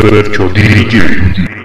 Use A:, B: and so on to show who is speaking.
A: Percio DJ.